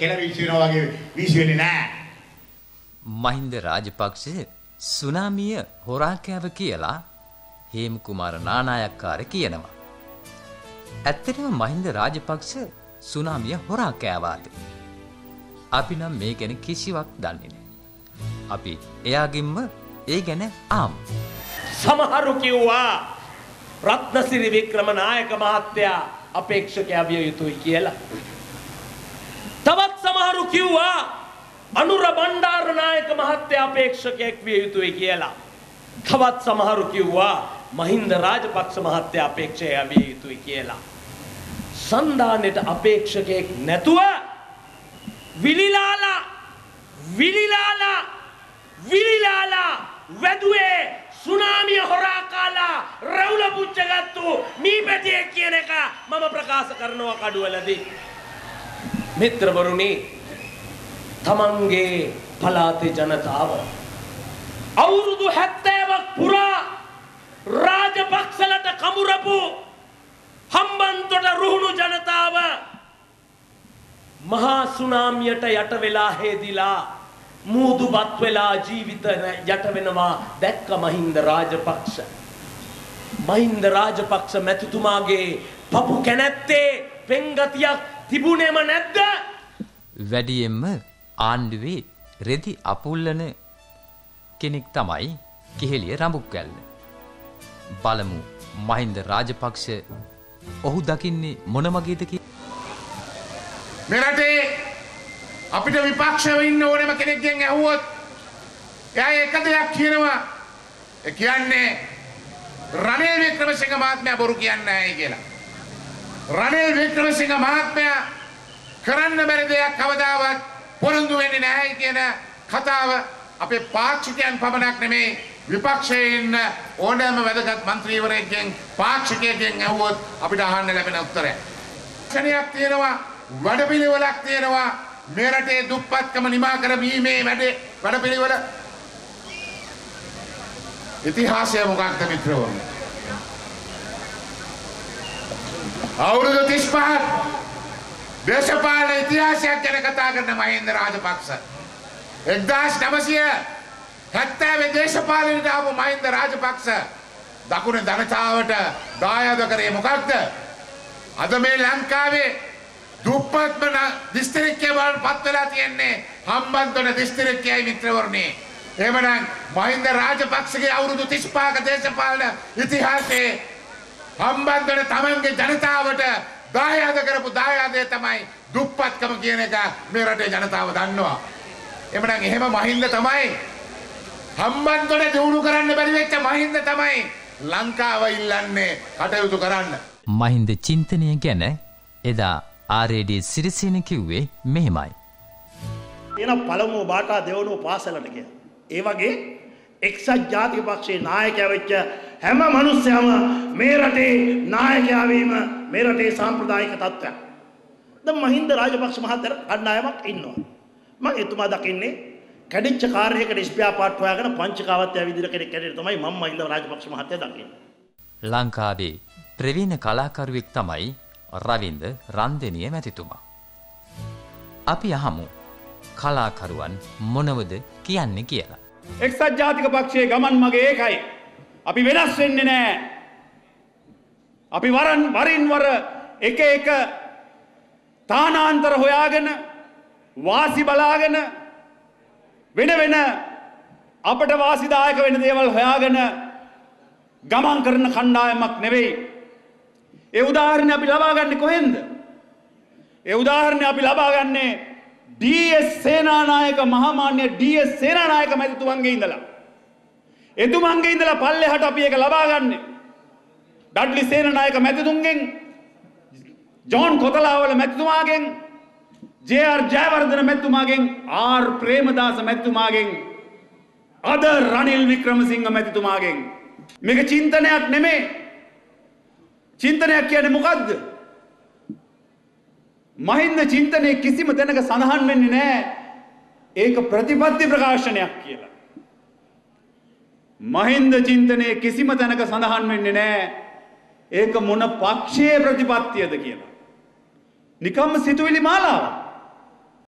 කෙල විසිනවා වගේ විසිවෙන්නේ නැහැ. මහින්ද රාජපක්ෂ සුනාමිය හොරා කෑව කියලා හේම කුමාර නානායක්කාර කියනවා. ඇත්තටම මහින්ද රාජපක්ෂ සුනාමිය හොරා කෑවාද? අපි නම් මේ ගැන කිසිවක් දන්නේ නැහැ. අපි එයාගින්ම ඒ ගැන ආම්. සමහරු කිව්වා රත්නසිරි වික්‍රමනායක මහත්තයා අපේක්ෂකයා විය යුතුයි කියලා. තවත් සමහරු කිව්වා අනුර බණ්ඩාරනායක මහත්තයා අපේක්ෂකයෙක් විය යුතුයි කියලා. තවත් සමහරු කිව්වා මහින්ද රාජපක්ෂ මහත්තයා අපේක්ෂකයා විය යුතුයි කියලා. සන්දානෙට අපේක්ෂකයෙක් නැතුව විලිලාලා විලිලාලා විලිලාලා වැදුවේ සුනාමිය හොරා කාලා රවුල පුච්චගත්තු මීපැටියෙක් කියන එක මම ප්‍රකාශ කරනවා කඩුවලදී. මිත්‍රවරුනි තමන්ගේ පලාතේ ජනතාව. අවුරුදු 70ක් පුරා රාජපක්ෂලට කමුරපු හම්බන්තොට රුහුණු ජනතාව මහා සුනාමියට යට වෙලා හේදිලා මූදුපත් වෙලා ජීවිත යට වෙනවා දැක්ක මහින්ද රාජපක්ෂ. මහින්ද රාජපක්ෂ මැතිතුමාගේ පපු කැනැත්තේ පෙන්ගතියක් තිබුණේම නැද්ද? වැඩියෙන්ම ආණ්ඩුවේ රෙදි අපුල්ලන කෙනෙක් තමයි කෙහෙලිය රඹුක්වැල්ල. බලමු මහින්ද රාජපක්ෂ ඔහු දකින්නේ මොනමගේද කියලා. මෙරටේ අපිට විපක්ෂව ඉන්න ඕනෙම කෙනෙක්ගෙන් ඇහුවොත් එයා එක දෙයක් කියනවා ඒ කියන්නේ රනිල් වික්‍රමසිංහ මහත්මයා බොරු කියන්නේ නැහැ කියලා. රනිල් වික්‍රමසිංහ මහත්මයා කරන්න බැරි දෙයක් කවදාවත් පොරොන්දු වෙන්නේ නැහැ කියන කතාව අපේ පාක්ෂිකයන් පමණක් නෙමේ විපක්ෂයේ ඉන්න ඕනෑම වැදගත් മന്ത്രിවරයෙක්ගෙන් පාක්ෂිකයෙක්ගෙන් ඇහුවොත් අපිට අහන්න ලැබෙන උත්තරය. ක්ෂණයක් තියෙනවා වැඩපිළිවෙලක් තියෙනවා මේ රටේ දුප්පත්කම නිමා කරවීමේ වැඩ වැඩපිළිවෙල ඉතිහාසය මොකක්ද මිත්‍රවරුනි? අවුරුදු 35 දේශපාලන ඉතිහාසයක් ගැන කතා කරන මහින්ද රාජපක්ෂ 1970 දේශපාලනයට ආපු මහින්ද රාජපක්ෂ දකුණ ජනතාවට දායාද කරේ මොකක්ද අද මේ ලංකාවේ දුප්පත්ම දිස්ත්‍රික්කය බවට පත් වෙලා තියෙන්නේ හම්බන්තොට දිස්ත්‍රික්කයයි මිත්‍රවරුනි. එහෙමනම් මහින්ද රාජපක්ෂගේ අවුරුදු 35ක දේශපාලන ඉතිහාසයේ හම්බන්තොට තමන්ගේ ජනතාවට දායාද කරපු දායාදය තමයි දුප්පත්කම කියන එක මේ රටේ ජනතාව දන්නවා. එහෙමනම් එහෙම මහින්ද තමයි හම්බන්තොට දිනු කරන්න බැරි වෙච්ච මහින්ද තමයි ලංකාව ඉල්ලන්නේ කටයුතු කරන්න. මහින්ද චින්තනය ගැන එදා ආරේඩ සිරිසයන කිව්වේ මෙහෙමයි. එන පළමුුව බාටා දෙවනුව පාසලට කිය. ඒ වගේ එක්සත් ජාතික පක්ෂයේ නායකය වෙච්ච හැම මනුස්සයම මේ රටේ නායකයාවීම මේ රටේ සාම්ප්‍රදායික තත්ත්වයක්. ද මහින්ද රාජපක්ෂ මහත්තර කණ්ඩායමක් ඉන්නවා. මං එතුමා දකින්නේ කැඩිච්ච කාර්යයකට ඉස්පියා පාට් හොයාගෙන පංචකාවත්ය විදිහට කෙනෙක් කැඩෙන තමයි මම මහින්ද රාජපක්ෂ මහත්තයා දකින්නේ. ලංකාවේ ප්‍රවීණ කලාකරුවෙක් තමයි රවින්ද රන්දනිය මැතිතුමා. අපි අහමු කලාකරුවන් මොනවද කියන්නේ කියලා. එක්සත් ජාතික පක්ෂයේ ගමන් මගේ ඒකයි. අපි වෙනස් වෙන්නේ නෑ. අපි වරන් වරින් වර එක එක තානාන්තර හොයාගෙන වාසි බලාගෙන වෙන වෙන අපට වාසිදායක වෙන දේවල් හොයාගෙන ගමන් කරන කණ්ඩායමක් නෙවෙයි. ඒ උදාහරණ අපි ලබාගන්නේ කොහෙන්ද? ඒ උදාහරණ අපි ලබාගන්නේ ඩීඑස් සේනානායක මහාමාන්‍ය ඩීඑස් සේනානායක මැතිතුමන්ගේ ඉඳලා. එතුමන්ගේ ඉඳලා පල්ලෙහාට අපි ඒක ලබාගන්නේ. ඩඩ්ලි සේනානායක මැතිතුන්ගෙන් ජෝන් කොතලාවල මැතිතුමාගෙන් ජේ.ආර් ජයවර්ධන මැතිතුමාගෙන් ආර් ප්‍රේමදාස මැතිතුමාගෙන් අද රනිල් වික්‍රමසිංහ මැතිතුමාගෙන්. මේක චින්තනයක් නෙමේ. චින්තනයක් කියන්නේ මොකද්ද? මහින්ද චින්තනයේ කිසිම තැනක සඳහන් වෙන්නේ නැහැ ඒක ප්‍රතිපත්ති ප්‍රකාශනයක් කියලා. මහින්ද චින්තනයේ කිසිම තැනක සඳහන් වෙන්නේ නැහැ ඒක මොන පක්ෂයේ ප්‍රතිපත්තියද කියලා. නිකම්ම සිතුවිලි මාලාවක්.